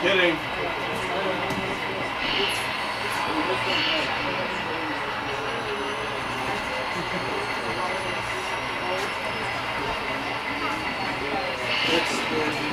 Kidding. It's, it's